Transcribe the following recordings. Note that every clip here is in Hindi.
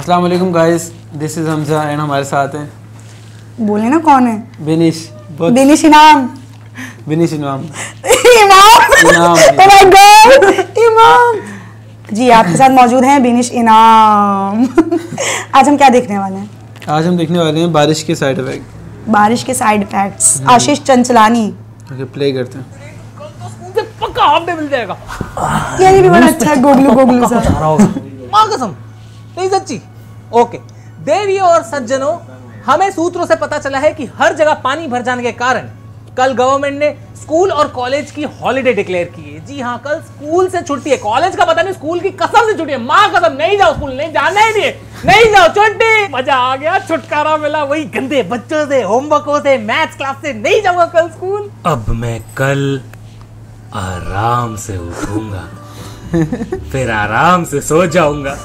अस्सलाम वालेकुम guys this is Hamza and हमारे साथ हैं। बोले ना कौन है? बिनिश बहुत दिनिश इनाम बिनिश इनाम इमाम इनाम। Oh my God! इमाम जी आपके साथ मौजूद हैं बिनिश इनाम आज हम क्या देखने वाले हैं? आज हम देखने वाले हैं बारिश के साइड इफ़ेक्ट बारिश के side effects Ashish Chanchlani. Okay play करते हैं। मुझे पक्का हाफ़ डे मिल जाएगा। ये भी बड़ा अच्छा है गोगलू गोगलू सा। माँ कसम नहीं सच्ची। ओके देवियों और सज्जनों हमें सूत्रों से पता चला है कि हर जगह पानी भर जाने के कारण कल गवर्नमेंट ने स्कूल और कॉलेज की हॉलिडे डिक्लेयर की है। जी हाँ कल स्कूल से छुट्टी है। कॉलेज का पता नहीं स्कूल की कसम से छुट्टी है। माँ कसम नहीं जाओ स्कूल नहीं जाना ही नहीं है। नहीं जाओ छुट्टी। मज़ा आ गया छुटकारा मिला। वही गंदे बच्चों से होमवर्कों से मैथ्स क्लास से नहीं जाऊँगा कल स्कूल अब मैं कल आराम से उठूँगा। फिर आराम से सो जाऊँगा।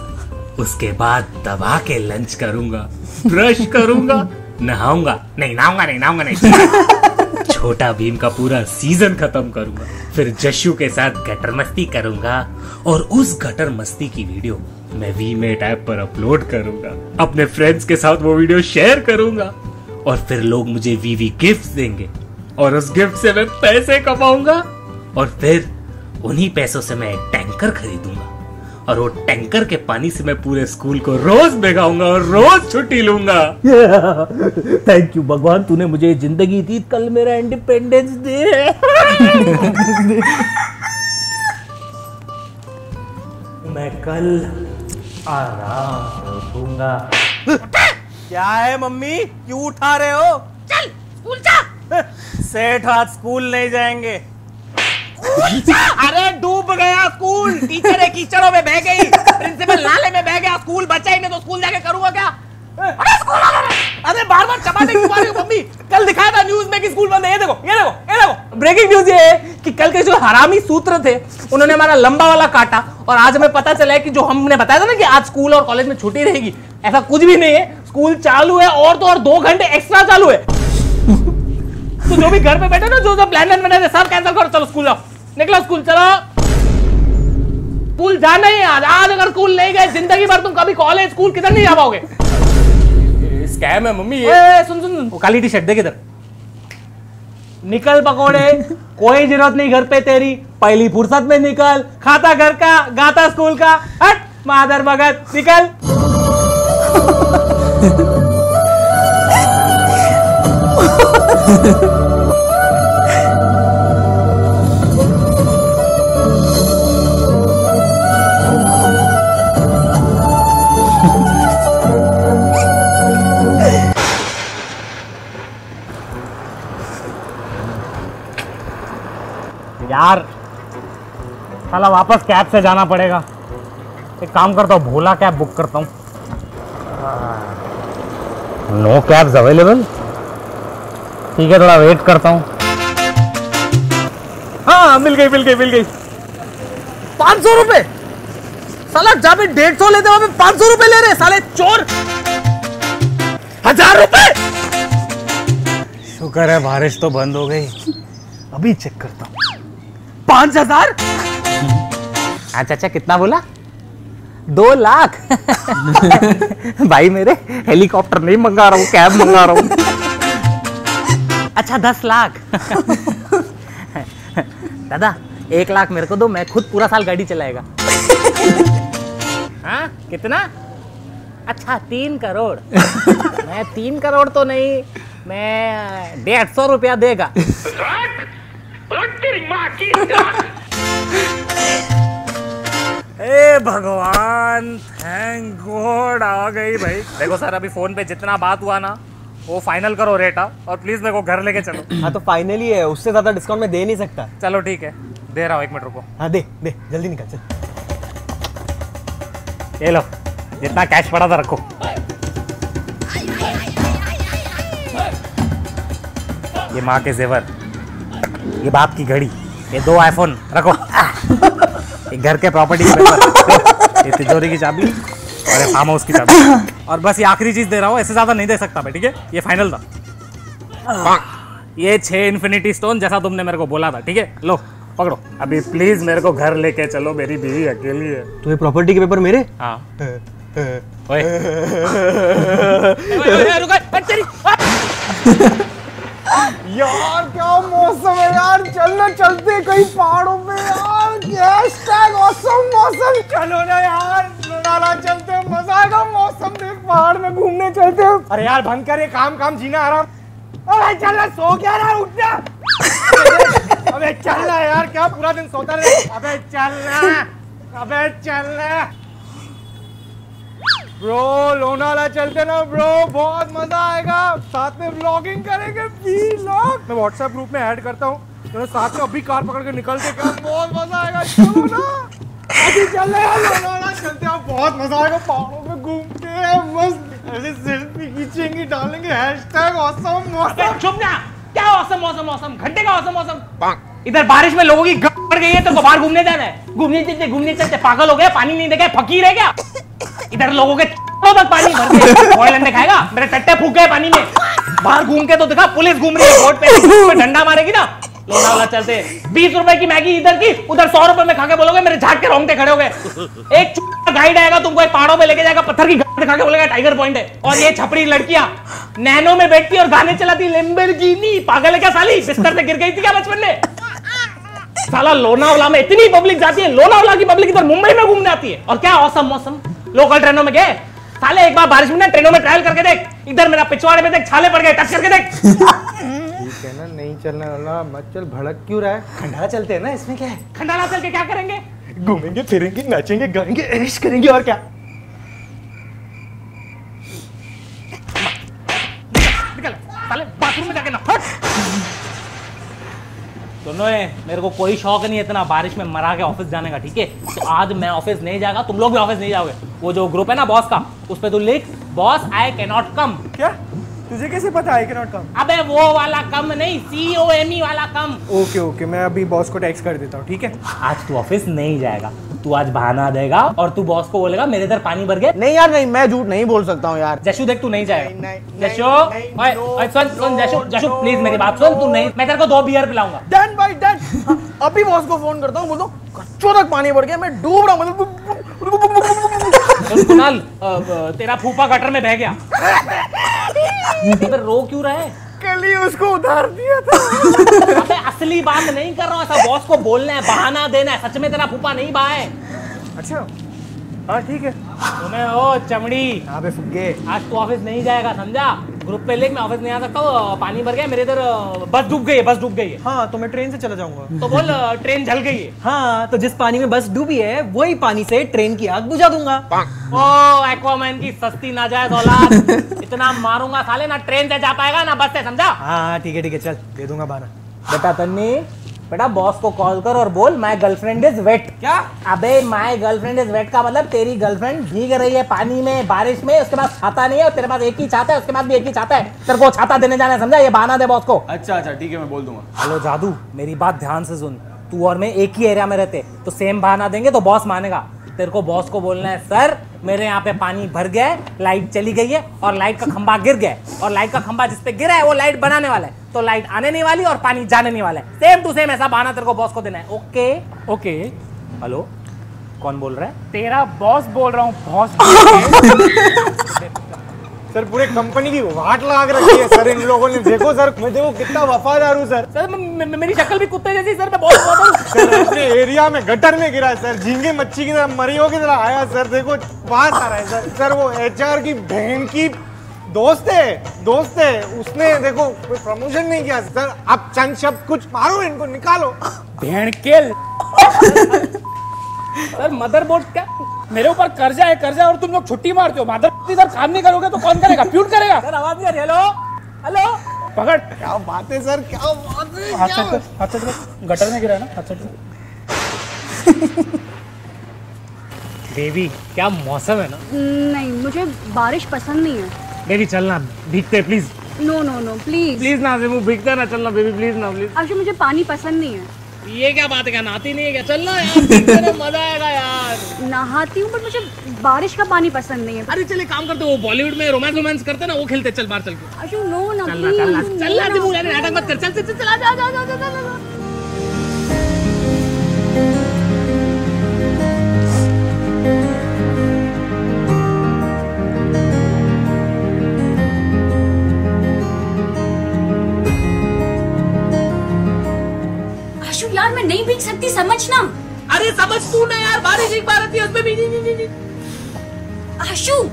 उसके बाद दबा के लंच करूँगा ब्रश करूँगा नहाऊँगा। नहीं नहाऊँगा नहीं नहाऊँगा नहीं। छोटा भीम का पूरा सीज़न खत्म करूँगा। फिर जशु के साथ गटर मस्ती करूँगा और उस गटर मस्ती की वीडियो मैं वी मेट ऐप पर अपलोड करूँगा। अपने फ्रेंड्स के साथ वो वीडियो शेयर करूँगा और फिर लोग मुझे वीवी गिफ्ट देंगे और उस गिफ्ट से मैं पैसे कमाऊँगा और फिर उन्हीं पैसों से मैं एक टैंकर खरीदूँगा। और वो टैंकर के पानी से मैं पूरे स्कूल को रोज भिगाऊँगा और रोज छुट्टी लूँगा। थैंक यू भगवान। तूने मुझे ज़िंदगी दी। कल मेरा इंडिपेंडेंस डे है। मैं कल आराम उठूँगा क्या है मम्मी? क्यों उठा रहे हो? चल स्कूल जा। सेठ आज स्कूल नहीं जाएँगे अरे डूब गया स्कूल टीचर है कीचड़ों में बह गई। प्रिंसिपल नाले में बह गया। स्कूल बचा ही नहीं तो स्कूल जाके करूँगा क्या? अरे स्कूल। अरे बार बार क्यों मारे मम्मी कल दिखाया था न्यूज़ में कि स्कूल बंद है। ये देखो ये देखो ये देखो। ब्रेकिंग न्यूज़ ये है कि कल के जो हरामी सूत्र थे उन्होंने हमारा लंबा वाला काटा और आज हमें पता चला है कि जो हमने बताया था ना कि आज स्कूल और कॉलेज में छुट्टी रहेगी ऐसा कुछ भी नहीं है। स्कूल चालू है और तो और दो घंटे एक्स्ट्रा चालू है। तो जो भी घर पे बैठे ना जो जो प्लान बने थे सब कैंसिल करो। चलो स्कूल जाओ। निकलो स्कूल चलो। स्कूल जाना ही है आज। आज अगर स्कूल नहीं गए ज़िंदगी भर तुम कभी कॉलेज स्कूल किधर नहीं जा पाओगे? स्कैम है मम्मी ये। सुन सुन सुन। वो काली टी शर्ट देख इधर। निकल पकोड़े कोई ज़रूरत नहीं घर पे तेरी। पहली फुर्सत में निकल खाता घर का गाता स्कूल का। हट मादर भगत निकल। यार साला वापस कैब से जाना पड़ेगा। एक काम करता हूँ, भोला कैब बुक करता हूँ। No cabs available? ठीक है, थोड़ा वेट करता हूँ। हाँ मिल गई मिल गई मिल गई। पाँच सौ रुपये साला पे डेढ़ सौ लेते वहाँ पाँच सौ रुपये ले रहे साले चोर। हज़ार रुपए? शुक्र है, बारिश तो बंद हो गई। अभी चेक करता हूँ। पाँच हज़ार? अच्छा अच्छा कितना बोला? दो लाख। भाई मेरे हेलीकॉप्टर नहीं मंगा रहा हूँ कैब मंगा रहा हूँ। अच्छा दस लाख। दादा एक लाख मेरे को दो मैं खुद पूरा साल गाड़ी चलाएगा। हाँ? कितना? अच्छा तीन करोड़। मैं तीन करोड़ तो नहीं मैं डेढ़ सौ रुपया देगा। ए भगवान थैंक गॉड आ गई भाई। देखो सर अभी फ़ोन पे जितना बात हुआ ना वो फाइनल करो रेट हाँ, और प्लीज़ मेरे को घर लेके चलो। हाँ तो फाइनली है उससे ज़्यादा डिस्काउंट मैं दे नहीं सकता। चलो ठीक है दे रहा हूँ एक मिनट रुको। हाँ दे दे जल्दी निकल चल। ये लो जितना कैश पड़ा था रखो। ये माँ के जेवर ये बाप की घड़ी ये दो आईफोन रखो। घर के प्रॉपर्टी ये तिजोरी की चाबी और ये फार्म हाउस की चाबी। और बस ये आखिरी चीज़ दे रहा हूँ ऐसे ज़्यादा नहीं दे सकता मैं ठीक है? ये फाइनल था। ये छह इन्फिनिटी स्टोन जैसा तुमने मेरे को बोला था ठीक है? लो पकड़ो। अभी प्लीज़ मेरे को घर लेके चलो मेरी बीवी अकेली है। तो ये प्रॉपर्टी के पेपर मेरे? हाँ। ओए। ओए, ओए, रुको, हट तेरी हट। यार क्या मौसम है यार? चलना चलते कहीं पहाड़ों पे यार ऑसम मौसम चलो ना यार। लोनावाला चलते, मज़ा आएगा मौसम देख, पहाड़ में घूमने चलते। अरे यार, बंद कर ये काम काम जीना आराम। अरे चल ना, सो क्या रहा उठ जा अबे चल ना यार, क्या पूरा दिन सोता रहे? अबे चल ना, अबे चल ना। ब्रो लोनावाला चलते ना, ब्रो, बहुत मज़ा आएगा। साथ में व्लॉगिंग करेंगे व्लॉग मैं व्हाट्सएप ग्रुप में ऐड करता हूँ। चलो साथ में अभी कार पकड़ के निकलते क्या बहुत मज़ा आएगा, चलो ना। अभी चल रहे हैं। लोनावाला चलते हैं। बहुत मज़ा आएगा। पहाड़ों में घूमते हैं मस्त। ऐसे सेल्फी खींचेंगे डालेंगे। Hashtag awesome. मौसम चुप ना। क्या औसम मौसम मौसम घंटे का औसम मौसम इधर बारिश में लोगों की गप पड़ गई है तो बाहर घूमने जाना है। घूमने चलते घूमने चलते। पागल हो गया पानी नहीं देखा। फकीर है क्या? इधर लोगों के तक पानी भर गए बॉयल अंडे खाएगा? मेरे टट्टे फूक गए पानी में। बाहर घूम के तो देखा पुलिस घूम रही है बोट पे। पे डंडा मारेगी ना। लोनावाला चलते बीस रुपए की मैगी इधर की, उधर सौ रुपए में खा के बोलोगे, मेरे झाट के रोंगटे खड़े हो गए। एक गाइड आएगा, तुमको एक पहाड़ों पे लेके जाएगा, पत्थर की गाड़ दिखा के बोलेगा टाइगर पॉइंट है। और ये छपड़ी लड़कियाँ नैनो में बैठती और गाने चलाती लेम्बोर्गिनी पागल है क्या साली? बिस्तर से गिर गई थी क्या बचपन में? साला लोनावाला में इतनी पब्लिक जाती है, लोनावला की पब्लिक इधर मुंबई में घूमने आती है। और क्या औसम मौसम लोकल ट्रेनों में गए। साले एक बार बारिश में ना ट्रेनों में ट्रायल करके देख, इधर मेरा पिछवाड़े में देख, छाले पड़ गए, टच करके देख। है ना नहीं चलने वाला मत चल भड़क क्यों रहा है? खंडाला चलते हैं ना इसमें क्या है? खंडाला चल के क्या करेंगे? घूमेंगे फिरेंगे नाचेंगे गाएँगे ऐश करेंगे और क्या? बाथरूम में जाके ना सुनो ये मेरे को कोई शौक नहीं है इतना बारिश में मरा के ऑफ़िस जाने का ठीक है? तो आज मैं ऑफ़िस नहीं जाएगा तुम लोग भी ऑफ़िस नहीं जाओगे। वो जो ग्रुप है ना बॉस का उस पे तू लिख boss I can not come क्या? तुझे कैसे पता है कि नॉट कम अबे वो वाला कम नहीं सी ओ एम ई वाला कम। ओके ओके मैं अभी बॉस को टेक्स्ट कर देता हूँ ठीक है? आज तू ऑफ़िस नहीं जाएगा। तू आज बहाना देगा और तू बॉस को बोलेगा मेरे इधर पानी भर गया। नहीं यार नहीं मैं झूठ नहीं बोल सकता हूँ यार। जशु देख तू नहीं जाएगा। जशु ओए ओए सुन सुन जशु जशु प्लीज़ मेरी बात सुन तू नहीं मैं तेरे को दो बियर पिलाऊँगा। डन भाई डन अभी बॉस को फ़ोन करता हूँ बोल दो कच्चों तक पानी भर गया मैं डूब रहा हूँ मतलब कुणाल तेरा फूफा गटर में बह गया। अबे रो क्यों रहे कल ही उसको उधार दिया था। अबे असली बात नहीं कर रहा हूँ ऐसा बॉस को बोलना है बहाना देना है सच में तेरा फूफा नहीं बहा है। अच्छा हाँ ठीक है। तुम्हें ओ चमड़ी। हाँ फुग्गे। आज तू ऑफ़िस नहीं जाएगा समझा? ग्रुप पे लेकिन मैं ऑफ़िस नहीं आ सकता हूँ पानी भर गया मेरे इधर बस डूब गई है बस डूब गई है। हाँ तो मैं ट्रेन से चला जाऊँगा। तो बोल ट्रेन जल गई है। हाँ तो जिस पानी में बस डूबी है वही पानी से ट्रेन की आग बुझा दूँगा। ओ एक्वामैन की सस्ती ना जाए औलाद। इतना मारूँगा साले ना ट्रेन से जा पाएगा ना बस से समझा? हाँ हाँ ठीक है ठीक है चल दे दूँगा बारह। बता तन्नी बेटा बॉस को कॉल कर और बोल माय गर्लफ्रेंड इज़ वेट क्या? अबे माय गर्लफ्रेंड इज़ वेट का मतलब तेरी गर्लफ्रेंड भीग रही है पानी में बारिश में उसके पास छाता नहीं है और तेरे पास एक ही छाता है उसके पास भी एक ही छाता है। तेरे को छाता देने जाना है समझा? ये बहाना दे बॉस को। अच्छा अच्छा ठीक है मैं बोल दूँगा। हेलो जादू मेरी बात ध्यान से सुन। तू और मैं एक ही एरिया में रहते तो सेम बहाना देंगे तो बॉस मानेगा। तेरे को बॉस को बोलना है सर मेरे यहाँ पे पानी भर गया है लाइट चली गई है और लाइट का खंबा गिर गया है और लाइट का खंबा जिसपे गिरा है वो लाइट बनाने वाला है। तो लाइट आने नहीं वाली और पानी जाने नहीं वाला है। सेम टू सेम ऐसा बहाना तेरे को बॉस को देना है। ओके ओके हेलो कौन बोल रहा है? तेरा बॉस बोल रहा हूँ बॉस सर पूरे कंपनी की वाट लगा रखी है सर इन लोगों ने। देखो सर मैं देखो कितना वफादार हूँ सर। सर मेरी शक्ल भी कुत्ते जैसी सर मैं रहा सर अपने एरिया में गटर में गिरा है सर। झींगे मच्छी की तरह मरियो की तरह आया सर। देखो पास आ रहा है सर। सर वो एचआर की बहन की दोस्त है दोस्त है। उसने देखो कोई प्रमोशन नहीं किया। सर आप चंद शब्द कुछ मारो इनको निकालो। भेड़ के सर मदरबोर्ड क्या? मेरे ऊपर कर्जा है कर्जा और तुम लोग छुट्टी मारते हो। मदर इधर काम नहीं करोगे तो कौन करेगा? प्यूट करेगा? सर आवाज़ नहीं आ रही। हेलो? हेलो? पकड़। क्या बात है सर? क्या बात है हाथ कर हाथ कर गटर में गिरा ना? हाथ कर बेबी क्या मौसम है ना? नहीं मुझे बारिश पसंद नहीं है। बेबी चलना। भीगते please no no no please please ना वो भीगते ना चलना बेबी प्लीज़ ना प्लीज़ actually मुझे पानी पसंद नहीं है। ये क्या बात है क्या नहाती नहीं है क्या? चलना यार मज़ा आएगा यार। नहाती हूँ बट मुझे बारिश का पानी पसंद नहीं है। अरे चले काम करते वो बॉलीवुड में रोमांस रोमांस करते ना वो खेलते चल बाहर चल के। अशु नो ना चलना चलना चलना। दिमू अरे नाटक मत कर चल चल चल चल जा जा आ जा, आ जा, आ जा अरे समझ तू ना यार बारिश एक बार आती है उसमें भी नहीं नहीं नहीं, नहीं। आशु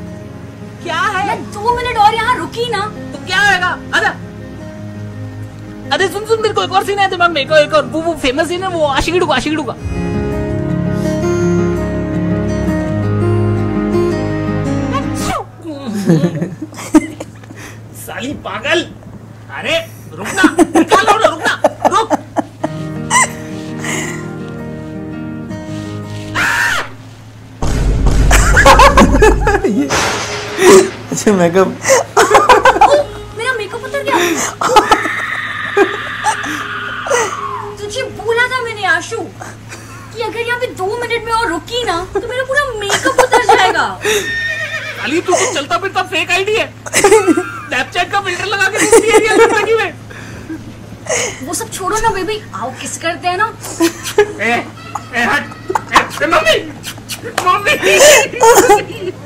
क्या है? मैं दो मिनट और यहाँ रुकी ना। तो क्या होगा अरे अरे सुन सुन मेरे को एक और सीन है दिमाग में एक और एक और। वो वो फ़ेमस सीन है वो आशिकीडू का आशिकीडू का साली पागल। अरे रुकना। अच्छा मेकअप मेरा मेकअप उतर गया। तुझे बोला था मैंने आशु कि अगर यहाँ पे दो मिनट में और रुकी ना तो मेरा पूरा मेकअप उतर जाएगा। साली तू तो चलता फिरता फेक आईडी है। स्नैपचैट का फ़िल्टर लगा के है ज़िंदगी में। वो सब छोड़ो ना बेबी आओ किस करते हैं ना। ए, ए हट। ए, मम्मी। मम्मी।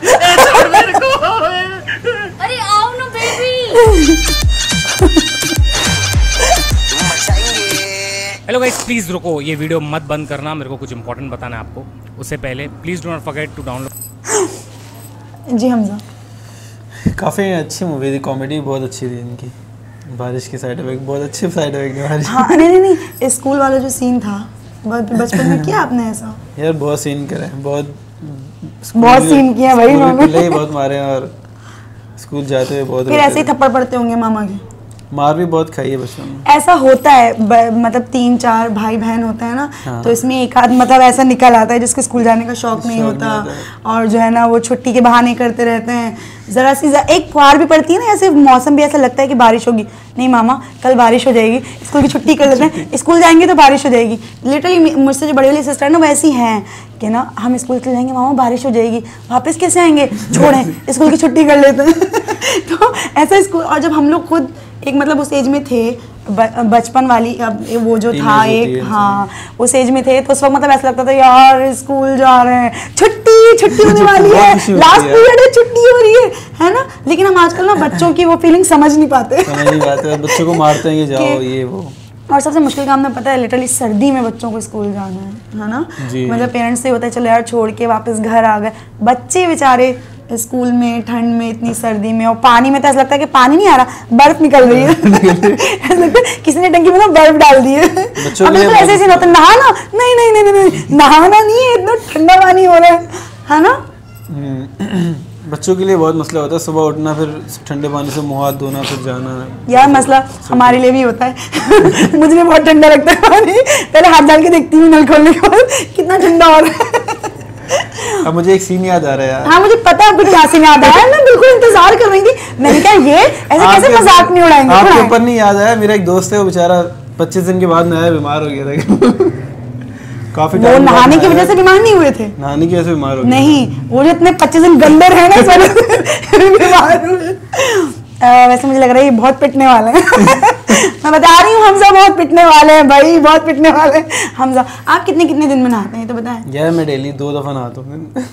ए, छोड़ मेरे को। बेबी हेलो गाइस प्लीज़ रुको ये वीडियो मत बंद करना मेरे को कुछ इंपॉर्टेंट बताना है आपको। उससे पहले please do not forget to download जी हमजा। काफ़ी अच्छी मूवी थी कॉमेडी बहुत अच्छी थी इनकी। बारिश की साइड इफ़ेक्ट बहुत अच्छे साइड इफ़ेक्ट है बारिश हाँ नहीं नहीं नहीं स्कूल वाला जो सीन था बचपन में किया आपने ऐसा? यार बहुत सीन करे बहुत बहुत सीन किए हैं भाई ही बहुत मारे और स्कूल जाते हुए बहुत फिर ऐसे ही। थप्पड़ पड़ते होंगे मामा के। मार भी बहुत खाई है बचपन में। ऐसा होता है मतलब तीन चार भाई बहन होते हैं ना हाँ। तो इसमें एक आध मतलब ऐसा निकल आता है जिसके स्कूल जाने का शौक नहीं होता और जो है ना वो छुट्टी के बहाने करते रहते हैं। जरा सी एक फुहार भी पड़ती है ना ऐसे मौसम भी ऐसा लगता है कि बारिश होगी? नहीं मामा कल बारिश हो जाएगी स्कूल की छुट्टी कर लेते हैं। स्कूल जाएँगे तो बारिश हो जाएगी। लिटरली मुझसे जो बड़ी वाली सिस्टर है ना वैसी हैं कि ना हम स्कूल चले जाएँगे मामा बारिश हो जाएगी। वापस कैसे आएँगे? छोड़ें स्कूल की छुट्टी कर लेते हैं। तो ऐसा स्कूल और जब हम लोग खुद एक मतलब उस एज में थे बचपन वाली अब वो जो था एक हाँ उस एज में थे तो उस वक्त मतलब ऐसा लगता था यार स्कूल जा रहे हैं छुट्टी छुट्टी होने वाली है लास्ट पीरियड है। छुट्टी हो रही है। है ना? लेकिन हम आजकल ना बच्चों की वो फीलिंग समझ नहीं पाते। समझ नहीं पाते बच्चों को मारते हैं कि जाओ ये वो। और सबसे मुश्किल काम ना पता है लिटरली सर्दी में बच्चों को स्कूल जाना है है ना? मतलब पेरेंट्स से होता है चलो यार छोड़ के वापस घर आ गए। बच्चे बेचारे स्कूल में ठंड में इतनी सर्दी में और पानी में तो ऐसा लगता है कि पानी नहीं आ रहा बर्फ़ निकल रही है। ऐसा लगता है किसी ने टंकी में ना बर्फ़ डाल दी है। अब लिए ऐसे बहुत- होता नहाना? नहीं नहीं नहीं नहीं नहीं नहाना नहीं है इतना ठंडा पानी हो रहा है। है ना? हम्म, बच्चों के लिए बहुत मसला होता है सुबह उठना फिर ठंडे पानी से मुँह हाथ धोना फिर जाना। यार मसला हमारे लिए भी होता है। मुझे भी बहुत ठंडा लगता है पानी। पहले हाथ डाल के देखती हूँ नल खोलने के बाद कितना ठंडा हो रहा है। अब मुझे एक सीन याद आ रहा है यार। हाँ मुझे पता है आपको क्या सीन याद आया मैं बिल्कुल इंतज़ार कर रही थी। मैंने कहा ये ऐसे कैसे मज़ाक नहीं उड़ाएँगे? आपके ऊपर नहीं याद आया। मेरा एक दोस्त है वो बेचारा पच्चीस दिन के बाद नया बीमार हो गया था। काफ़ी वो नहाने की वजह से बीमार नहीं हुए थे? नहाने की वजह से बीमार हो नहीं वो जो इतने पच्चीस दिन गंदर है ना बीमार हुए। वैसे मुझे लग रहा है ये बहुत पिटने वाले हैं। मैं बता रही हूँ हमजा बहुत पिटने वाले हैं भाई बहुत पिटने वाले हैं। हमजा आप कितने कितने दिन में नहाते हैं तो बताएँ। यार मैं डेली दो दफ़ा नहाता हूँ।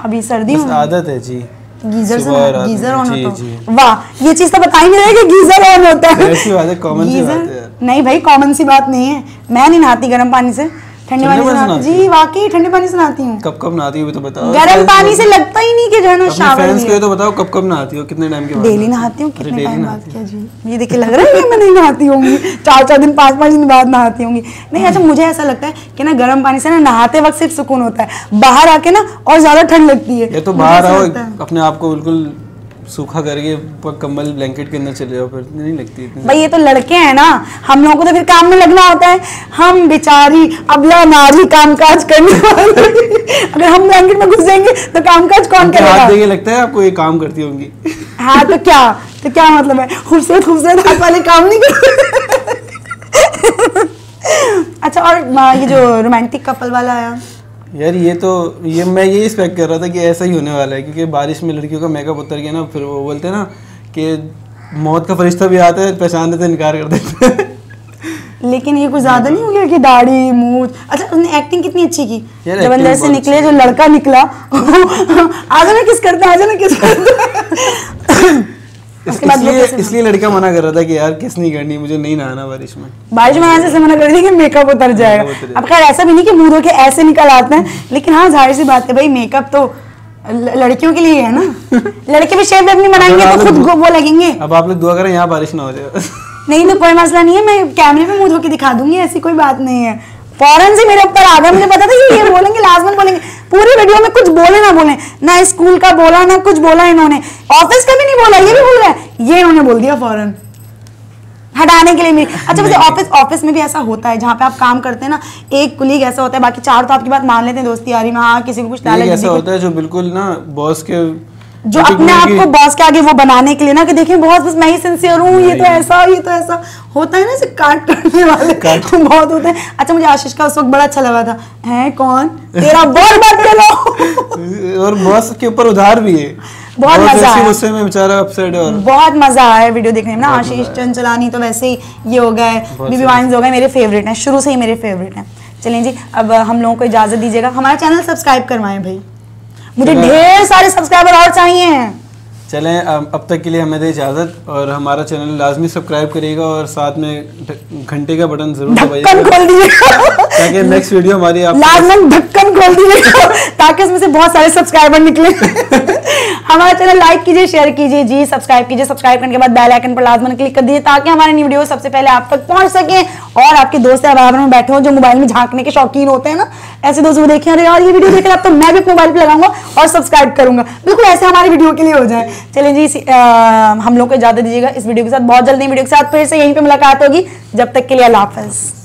अभी सर्दी में आदत है जी। गीजर से गीजर ऑन होता है। वाह ये चीज़ तो बता ही नहीं रहे कि गीजर ऑन होता है। ऐसी बात है कॉमन सी बात है नहीं भाई कॉमन सी बात नहीं है। मैं नहीं नहाती गर्म पानी से। ठंडे पानी जी वाकई ठंडे पानी से नहाती हूँ। कब कब नहाती हो तो बताओ गर्म पानी से लगता ही नहीं कि जो है ना शावर फ्रेंड्स को तो बताओ कब कब नहाती हो? कितने टाइम के बाद डेली नहाती हूँ? कितने टाइम बाद? क्या जी? ये देखिए लग रहा है कि मैं नहीं नहाती होंगी। चार चार दिन पाँच पाँच दिन बाद नहाती होंगी। नहीं अच्छा मुझे ऐसा लगता है कि ना गर्म पानी से ना नहाते वक्त सिर्फ़ सुकून होता है। बाहर आके ना और ज़्यादा ठंड लगती है। ये तो बाहर आओ अपने आप को बिल्कुल सूखा करके कंबल ब्लैंकेट के अंदर चले जाओ फिर नहीं लगती इतनी भाई ये तो लड़के हैं ना हम लोगों को तो फिर काम में लगना होता है। हम बेचारी अबला नारी कामकाज करने वाली। अगर हम ब्लैंकेट में घुस जाएँगे तो कामकाज कौन उनके हाथ करेगा? लगता है आपको ये काम करती होंगी। हाँ तो क्या? तो क्या मतलब है? खूबसूरत खूबसूरत हाथ वाले काम नहीं करते अच्छा और ये जो रोमांटिक कपल वाला आया? यार ये तो ये मैं यही एक्सपेक्ट कर रहा था कि ऐसा ही होने वाला है क्योंकि बारिश में लड़कियों का मेकअप उतर गया ना फिर वो बोलते हैं ना कि मौत का फरिश्ता भी आता है पहचान देते इनकार कर देते लेकिन ये कुछ ज़्यादा नहीं हो गया कि दाढ़ी मूछ अच्छा उसने एक्टिंग कितनी अच्छी की। जब अंदर से निकले जो लड़का निकला आजा ना किस करता आजा ना किस करते। इसलिए इसलिए लड़का मना कर रहा था कि यार किस नहीं करनी मुझे नहीं नहाना बारिश में। बारिश में आने से मना कर दी कि मेकअप उतर जाएगा अब खैर ऐसा भी नहीं कि मुँह धो के ऐसे निकल आते हैं लेकिन हाँ ज़ाहिर सी बात है भाई मेकअप तो लड़कियों के लिए है ना। लड़के भी वेव नहीं बनाएँगे तो खुद वो लगेंगे। अब आप लोग दुआ करें यहाँ बारिश ना हो जाए। नहीं तो कोई मसला नहीं है मैं कैमरे में मुँह धो के दिखा दूँगी ऐसी कोई बात नहीं है। फ़ौरन से मेरे ऊपर आ गया मुझे पता था कि ये बोलेंगे लाजमन बोलेंगे। पूरी वीडियो में कुछ बोले ना बोले। ना स्कूल का बोला ना कुछ बोला इन्होंने। ऑफ़िस का भी नहीं बोला ये भी बोल रहा है ये इन्होंने बोल दिया फ़ौरन। हटाने के लिए मेरी अच्छा वैसे ऑफ़िस ऑफ़िस में भी ऐसा होता है जहाँ पे आप काम करते हैं ना एक कुलीग ऐसा होता है बाकी चार तो आपकी बात मान लेते हैं दोस्ती यारी में हाँ किसी को कुछ ऐसा होता है जो बिल्कुल ना बॉस के जो अपने आप को बॉस के आगे वो बनाने के लिए ना कि देखिए बहुत बस मैं ही सिंसियर हूँ ये तो ऐसा ये तो ऐसा। होता है ना काट करने वाले बहुत होते हैं। अच्छा मुझे आशीष का उस वक्त बड़ा अच्छा लगा था। है कौन? तेरा बोल मत चलो और बॉस के ऊपर उधार भी है। बहुत मज़ा आया। गुस्से में बेचारा अपसेट है और बहुत मज़ा आया वीडियो देखने में ना। आशीष चंचलानी तो वैसे ही ये हो गए बीबी वाइन्स हो गए मेरे फेवरेट हैं। शुरू से ही मेरे फेवरेट हैं। चलें जी अब हम लोगों को इजाज़त दीजिएगा। हमारा चैनल सब्सक्राइब करवाएँ भाई। मुझे ढेर सारे सब्सक्राइबर और चाहिए चलें अब तक के लिए हमें दे इजाज़त और हमारा चैनल लाजमी सब्सक्राइब करिएगा और साथ में घंटे का बटन ज़रूर ढक्कन दबाइएगा। खोल दीजिएगा ताकि नेक्स्ट वीडियो हमारी आप लाजमन ढक्कन खोल दीजिएगा ताकि उसमें से बहुत सारे सब्सक्राइबर निकले। हमारा चैनल लाइक कीजिए, शेयर कीजिए, जी सब्सक्राइब कीजिए सब्सक्राइब करने के बाद बेल आइकन पर लाजमन क्लिक कर दीजिए ताकि हमारी न्यू वीडियो सबसे पहले आप तक पहुँच सके और आपके दोस्त या में बैठे हो जो मोबाइल में झांकने के शौकीन होते हैं ना। ऐसे दोस्तों देखें, अरे यार, ये वीडियो देख अब तो मैं भी मोबाइल पर लगाऊँगा और सब्सक्राइब करूँगा। बिल्कुल ऐसे हमारे वीडियो के लिए हो जाए। चलिए जी हम लोग को इजाज़त दीजिएगा इस वीडियो के साथ। बहुत जल्दी वीडियो के साथ फिर से यहीं पे मुलाकात होगी। जब तक के लिए अल्लाह हाफिज़।